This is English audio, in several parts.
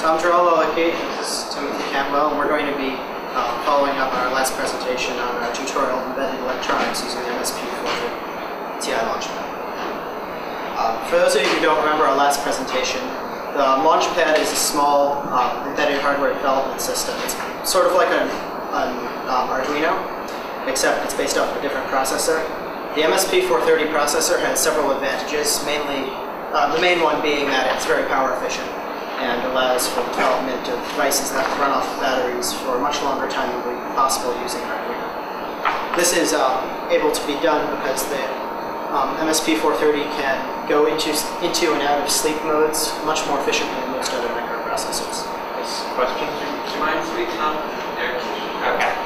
So I'm Joel this is Timothy Cantwell, and we're going to be uh, following up our last presentation on our tutorial embedded electronics using the MSP4 TI Launchpad. Uh, for those of you who don't remember our last presentation, the Launchpad is a small um, embedded hardware development system. It's sort of like an, an um, Arduino, except it's based off of a different processor. The MSP430 processor has several advantages, mainly uh, the main one being that it's very power efficient and allows for the development of devices that run off batteries for a much longer time than would be possible using Arduino. This is um, able to be done because the um, MSP430 can go into, into and out of sleep modes much more efficiently than most other microprocessors. Yes, questions? Do you mind speaking up? There. Okay.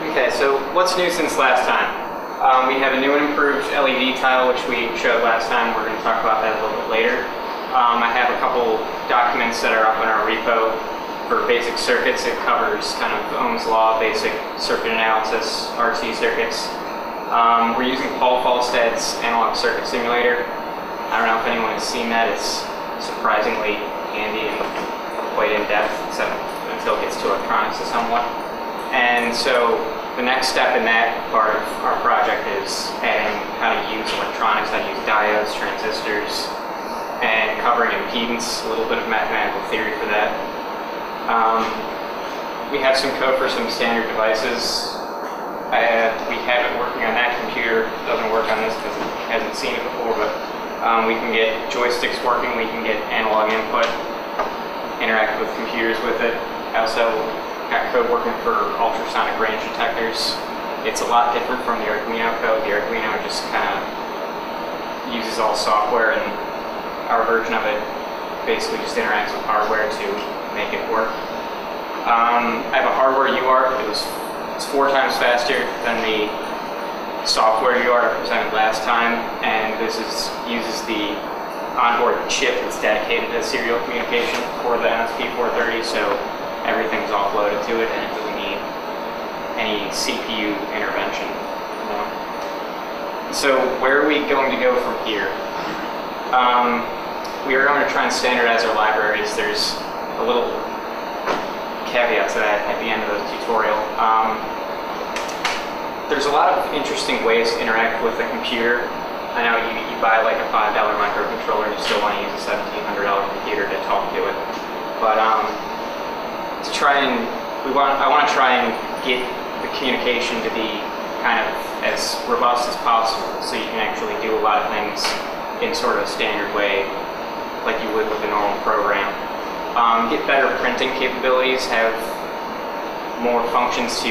Okay, so what's new since last time? Um, we have a new and improved LED tile, which we showed last time. We're going to talk about that a little bit later. Um, I have a couple documents that are up in our repo for basic circuits. It covers kind of Ohm's law, basic circuit analysis, RC circuits. Um, we're using Paul Falstad's analog circuit simulator. I don't know if anyone has seen that. It's surprisingly handy and quite in-depth, except until it gets to electronics somewhat. And so the next step in that part of our project is adding how to use electronics, how to use diodes, transistors, and covering impedance, a little bit of mathematical theory for that. Um, we have some code for some standard devices. We have it working on that computer. It doesn't work on this because it hasn't seen it before, but um, we can get joysticks working, we can get analog input, interact with computers with it. Also, code working for ultrasonic range detectors. It's a lot different from the Arduino code. The Arduino just kind of uses all software, and our version of it basically just interacts with hardware to make it work. Um, I have a hardware UART. It was it's four times faster than the software UART I presented last time, and this is uses the onboard chip that's dedicated to serial communication for the MSP430. So everything's offloaded to it and it doesn't need any CPU intervention. So where are we going to go from here? Um, we are going to try and standardize our libraries. There's a little caveat to that at the end of the tutorial. Um, there's a lot of interesting ways to interact with a computer. I know you, you buy like a $5 microcontroller and you still want to use a $1,700 computer to talk to it. But um, to try and we want I want to try and get the communication to be kind of as robust as possible, so you can actually do a lot of things in sort of a standard way, like you would with a normal program. Um, get better printing capabilities, have more functions to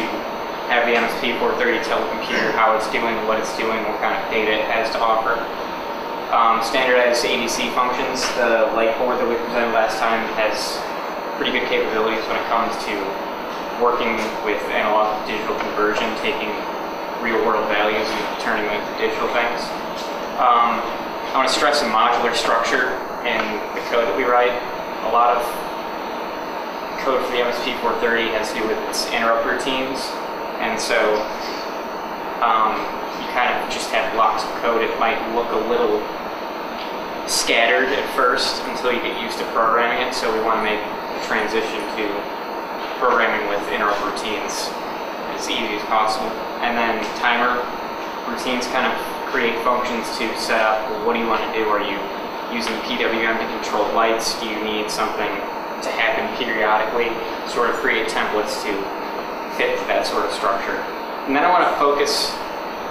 have the MSP430 tell the computer how it's doing, what it's doing, what kind of data it has to offer. Um, standardized ADC functions, the light board that we presented last time has pretty good capabilities when it comes to working with analog digital conversion, taking real world values and turning them into digital things. Um, I want to stress a modular structure in the code that we write. A lot of code for the MSP430 has to do with its interrupt routines, and so um, you kind of just have blocks of code. It might look a little scattered at first until you get used to programming it, so we want to make transition to programming with interrupt routines as easy as possible. And then timer routines kind of create functions to set up what do you want to do? Are you using PWM to control lights? Do you need something to happen periodically? Sort of create templates to fit that sort of structure. And then I want to focus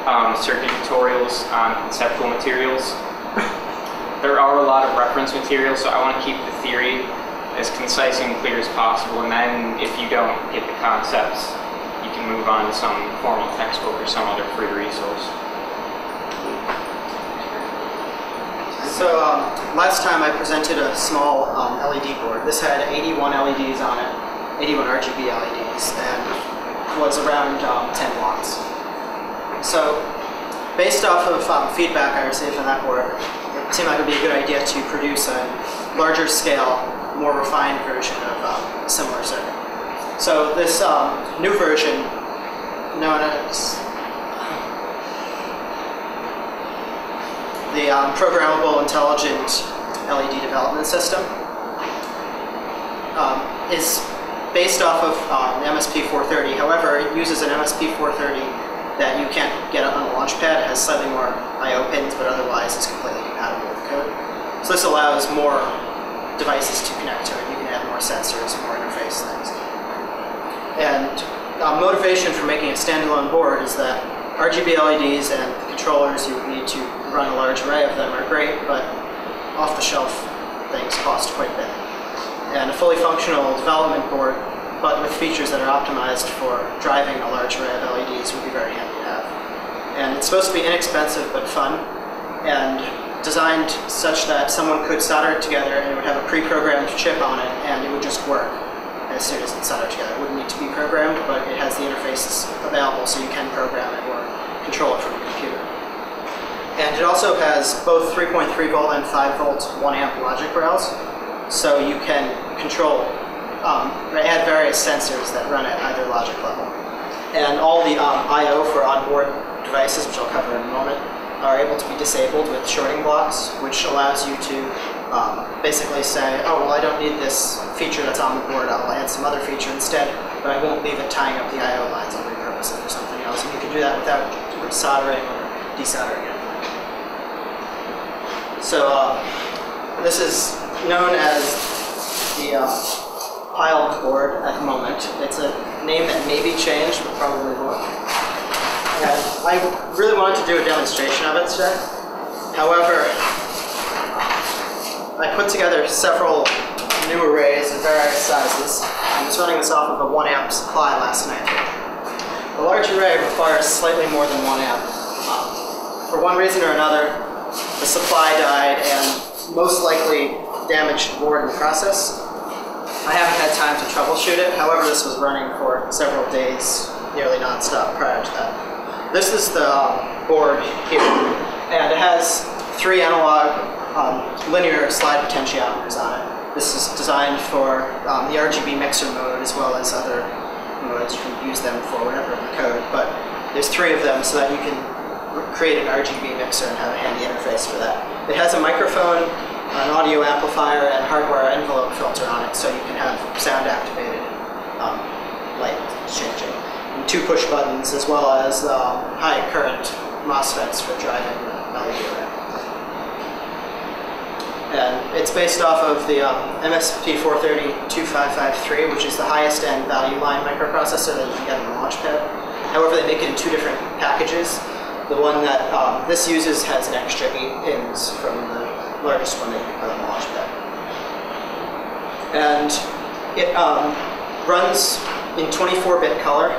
um, circuit tutorials on conceptual materials. There are a lot of reference materials, so I want to keep the theory as concise and clear as possible. And then if you don't get the concepts, you can move on to some formal textbook or some other free resource. So um, last time I presented a small um, LED board. This had 81 LEDs on it, 81 RGB LEDs, and was around um, 10 watts. So based off of um, feedback I received on that board, it seemed like it would be a good idea to produce a larger scale more refined version of um, a similar circuit. So this um, new version, known as the um, Programmable Intelligent LED development system um, is based off of um, the MSP 430. However, it uses an MSP 430 that you can't get on a launchpad. It has slightly more I/O pins, but otherwise it's completely compatible with code. So this allows more devices to connect to it. You can add more sensors, more interface things. And uh, motivation for making a standalone board is that RGB LEDs and the controllers you need to run a large array of them are great, but off-the-shelf things cost quite a bit. And a fully functional development board, but with features that are optimized for driving a large array of LEDs would be very handy to have. And it's supposed to be inexpensive but fun, and designed such that someone could solder it together and it would have a pre-programmed chip on it and it would just work as soon as it's soldered together. It wouldn't need to be programmed, but it has the interfaces available so you can program it or control it from a computer. And it also has both 3.3 volt and 5 volt 1 amp logic rails, so you can control, um, add various sensors that run at either logic level. And all the um, I/O for onboard devices, which I'll cover in a moment, are able to be disabled with shorting blocks, which allows you to um, basically say, oh, well, I don't need this feature that's on the board, I'll add some other feature instead, but I won't leave it tying up the I.O. lines, I'll repurpose it for something else. And you can do that without soldering or desoldering it. So uh, this is known as the uh, PILED board at the moment. It's a name that may be changed, but probably won't. I really wanted to do a demonstration of it today. However, I put together several new arrays of various sizes. I was running this off of a 1 amp supply last night. A large array requires slightly more than 1 amp. Um, for one reason or another, the supply died and most likely damaged the board in the process. I haven't had time to troubleshoot it, however, this was running for several days, nearly nonstop prior to that. This is the um, board here, and it has three analog um, linear slide potentiometers on it. This is designed for um, the RGB mixer mode as well as other modes. You can use them for whatever code, but there's three of them so that you can create an RGB mixer and have a handy interface for that. It has a microphone, an audio amplifier, and hardware envelope filter on it, so you can have sound activated um, light changing two push buttons as well as um, high current MOSFETs for driving the LED array. And it's based off of the um, MSP430-2553, which is the highest end value line microprocessor that you can get in the Launchpad. However, they make it in two different packages. The one that um, this uses has an extra eight pins from the largest one that you can put on the Launchpad. And it um, runs in 24-bit color,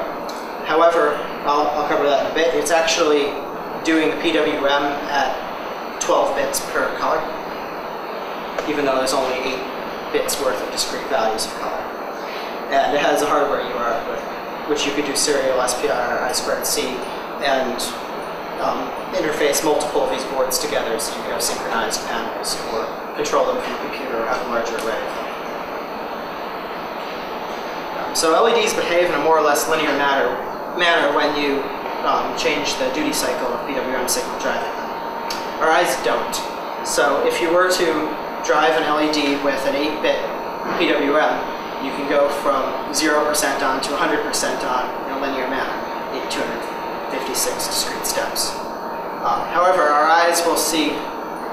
However, I'll, I'll, cover that in a bit. It's actually doing the PWM at 12 bits per color, even though there's only 8 bits worth of discrete values of color. And it has a hardware UART, with, which you could do serial SPI or I2C and um, interface multiple of these boards together so you can have synchronized panels or control them from a computer or have a larger array them. So LEDs behave in a more or less linear manner, manner when you um, change the duty cycle of PWM signal driving. Our eyes don't. So if you were to drive an LED with an 8-bit PWM, you can go from 0% on to 100% on in a linear manner in 256 discrete steps. Um, however, our eyes will see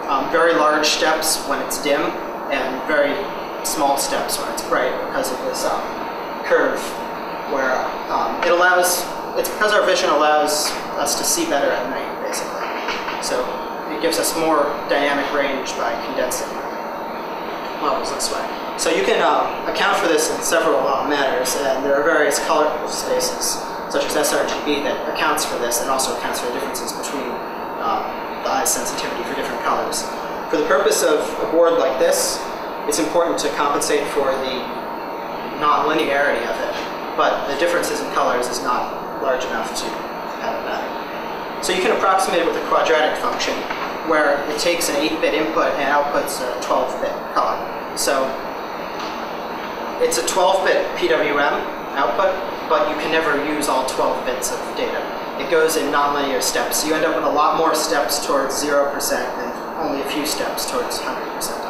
um, very large steps when it's dim and very small steps when it's bright because of this um, curve where um, it allows, it's because our vision allows us to see better at night, basically. So it gives us more dynamic range by condensing levels this way. So you can uh, account for this in several uh, manners, and there are various color spaces, such as sRGB, that accounts for this and also accounts for the differences between um, the eye sensitivity for different colors. For the purpose of a board like this, it's important to compensate for the non-linearity of it, but the differences in colors is not large enough to have that. So you can approximate it with a quadratic function where it takes an 8-bit input and outputs a 12-bit color. So it's a 12-bit PWM output, but you can never use all 12 bits of data. It goes in nonlinear steps. So you end up with a lot more steps towards 0% and only a few steps towards 100%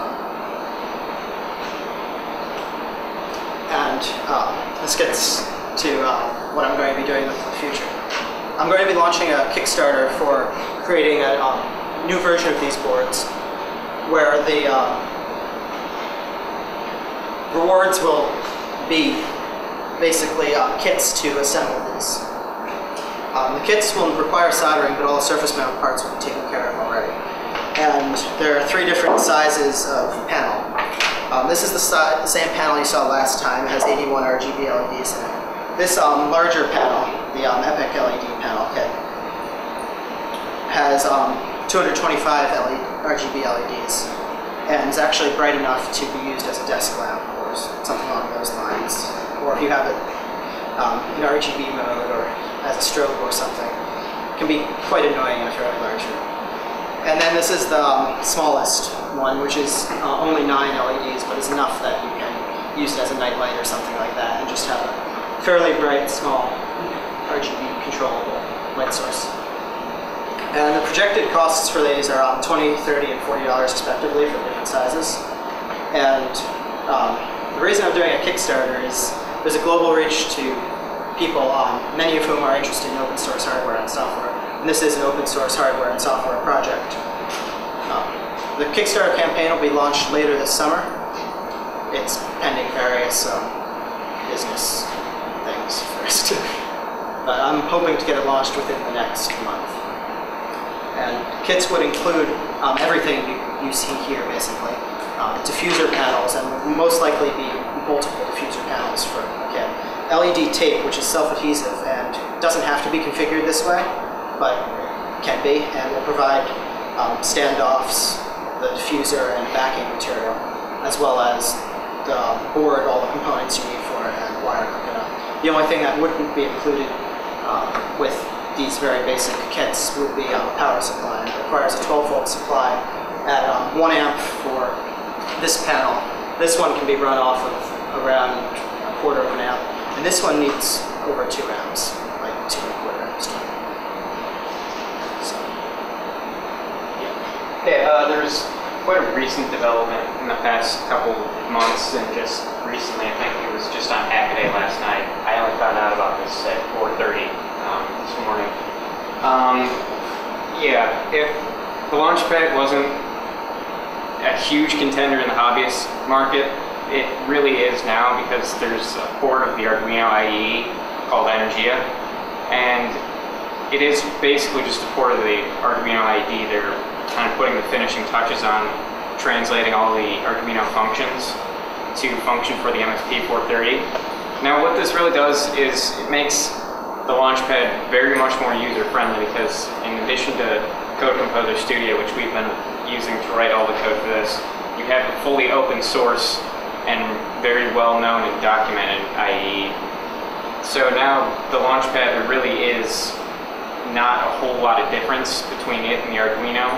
And um, this gets to uh, what I'm going to be doing in the future. I'm going to be launching a Kickstarter for creating a um, new version of these boards where the um, rewards will be basically uh, kits to assemble these. Um, the kits will require soldering, but all the surface mount parts will be taken care of already. And there are three different sizes of panel. Um, this is the si- same panel you saw last time. It has 81 RGB LEDs in it. This um, larger panel, the um, Epic LED panel kit, has um, 225 LED, RGB LEDs and is actually bright enough to be used as a desk lamp or something along those lines. Or if you have it um, in RGB mode or as a strobe or something, it can be quite annoying if you're in a large room. And then this is the um, smallest one, which is uh, only nine LEDs, but is enough that you can use it as a night light or something like that, and just have a fairly bright, small RGB controllable light source. And the projected costs for these are um, 20 30 and $40 respectively for different sizes. And um, the reason I'm doing a Kickstarter is there's a global reach to people, um, many of whom are interested in open source hardware and software. And this is an open source hardware and software project. Um, the Kickstarter campaign will be launched later this summer. It's pending various um, business first. but I'm hoping to get it launched within the next month. And kits would include um, everything you, you see here, basically. Um, diffuser panels, and will most likely be multiple diffuser panels for a kit. LED tape, which is self-adhesive and doesn't have to be configured this way, but can be, and will provide um, standoffs, the diffuser and backing material, as well as the board, all the components you need for it, and wire. The only thing that wouldn't be included um, with these very basic kits would be um, power supply. It requires a 12 volt supply at um, 1 amp for this panel. This one can be run off of around a quarter of an amp, and this one needs over 2 amps, like 2 and a quarter amps. So, Yeah, uh, there was quite a recent development in the past couple months, and just recently, I think it was just on Hackaday last night. I only found out about this at 4:30 um, this morning. Um, yeah, if the Launchpad wasn't a huge contender in the hobbyist market, it really is now because there's a port of the Arduino IDE called Energia, and it is basically just a port of the Arduino IDE. They're kind of putting the finishing touches on translating all the Arduino functions to function for the MSP 430. Now what this really does is it makes the Launchpad very much more user friendly because in addition to Code Composer Studio, which we've been using to write all the code for this, you have a fully open source and very well known and documented IDE. So now the Launchpad really is not a whole lot of difference between it and the Arduino,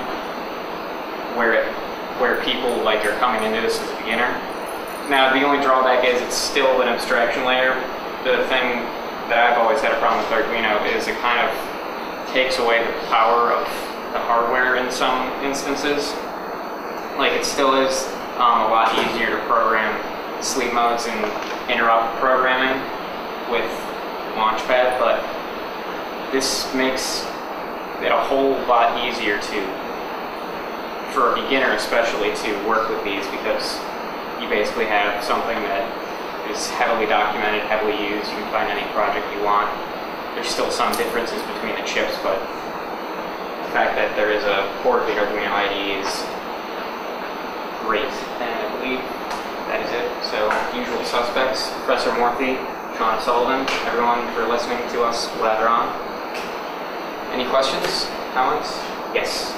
where it, where people like are coming into this as a beginner. Now the only drawback is it's still an abstraction layer. The thing that I've always had a problem with Arduino is it kind of takes away the power of the hardware in some instances. Like it still is um, a lot easier to program sleep modes and interrupt programming with Launchpad, but this makes it a whole lot easier to, for a beginner especially, to work with these because you basically have something that is heavily documented, heavily used. You can find any project you want. There's still some differences between the chips, but the fact that there is a port the Arduino IDE is great. And I believe that is it. So, usual suspects, Professor Moorthy, Sean O'Sullivan, everyone for listening to us lather on. Any questions, comments? Yes.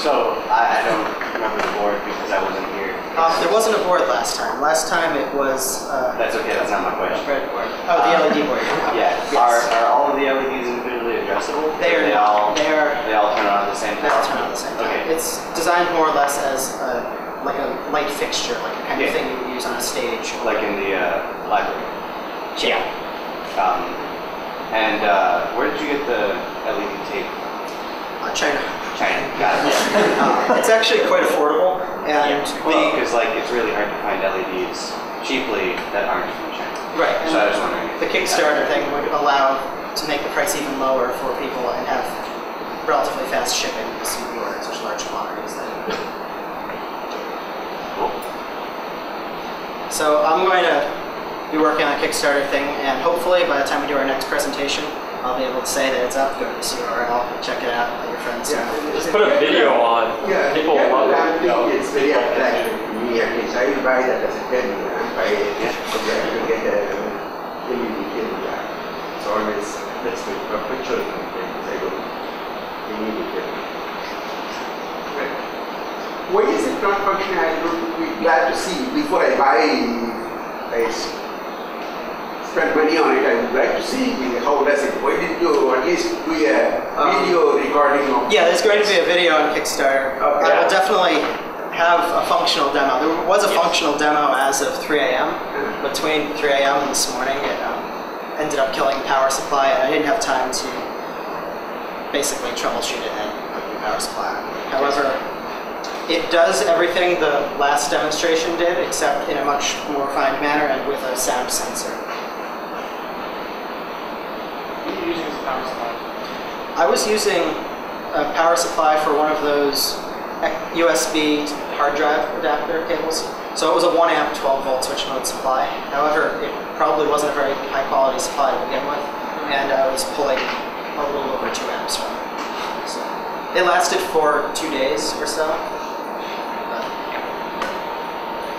So I, I don't remember the board because I wasn't here. Um, there wasn't a board last time. Last time it was uh, That's okay. That's not my question. red board. Oh, the LED board. Yeah. Yes. Are, are all of the LEDs individually adjustable? They are They not. all They are. they all turn on at the same time. They all turn on at the same time. Okay. It's designed more or less as a, like a light fixture, like the kind Yeah. of thing you would use on a stage. Like in the uh, library. Yeah. Um, and uh, where did you get the LED tape? Uh, China. China. Got it. Uh, it's actually quite affordable, and Well, the because like it's really hard to find LEDs cheaply that aren't from China. Right. So I was wondering. The Kickstarter thing would allow to make the price even lower for people and have relatively fast shipping because you order such large quantities then. So I'm going to be working on a Kickstarter thing and hopefully by the time we do our next presentation, I'll be able to say that it's up, go to this URL, check it out, let your friends know. Just put a video on. Yeah, People yeah, love I it. think it's very attractive to me at least. I will buy that as a ten, and buy it, so that I will get a LED cable. It's always, that's my perpetual complaint, is I don't, LED cable. Why is it not functioning? I would be glad to see before I buy, I s- spend money on it, I would like to see how does it, why didn't you at least do a Um, video recording of? Yeah, there's going to be a video on Kickstarter. Okay. I will definitely have a functional demo. There was a Yes. functional demo as of 3 a.m. Between 3 a.m. and this morning, it um, ended up killing the power supply, and I didn't have time to basically troubleshoot it and put the power supply. However, it does everything the last demonstration did, except in a much more refined manner and with a sound sensor. What are you using as a power supply? I was using a power supply for one of those USB hard drive adapter cables. So it was a 1 amp 12 volt switch mode supply. However, it probably wasn't a very high quality supply to begin with, and I was pulling a little over 2 amps from it. So it lasted for two days or so. But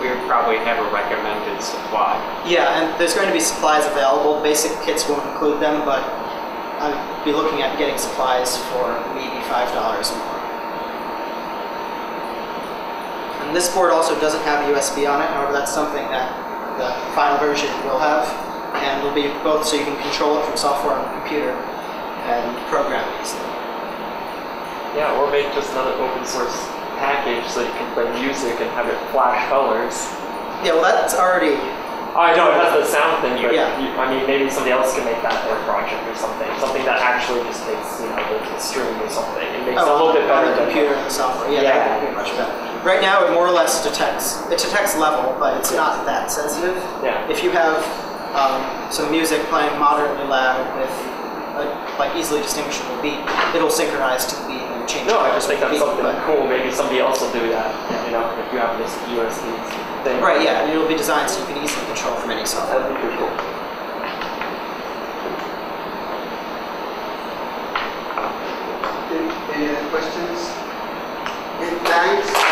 We would probably have a recommended supply. yeah, and there's going to be supplies available. Basic kits won't include them, but I'll be looking at getting supplies for maybe $5 more. And this board also doesn't have a USB on it, however, that's something that the final version will have. And will be both so you can control it from software on the computer and program it easily. Yeah, or make just another open source package so you can play music and have it flash colors. Yeah, well, that's already, I know it has the sound thing, but Yeah. you, I mean, maybe somebody else can make that their project or something. Something that actually just takes, you know, the, the stream or something. It makes it a oh, little bit better the computer and the software. Yeah, Yeah. that would be much better. Right now, it more or less detects, it detects level, but it's not that sensitive. Yeah. If you have um, some music playing moderately loud with a like easily distinguishable beat, it'll synchronize to the beat and change No, I just think with that's something but- cool. Maybe somebody else will do that. You know, if you have this USB thing. Right, yeah, and it'll be designed so you can easily control from any software. That'd be pretty cool. Any any other questions? Okay, Thanks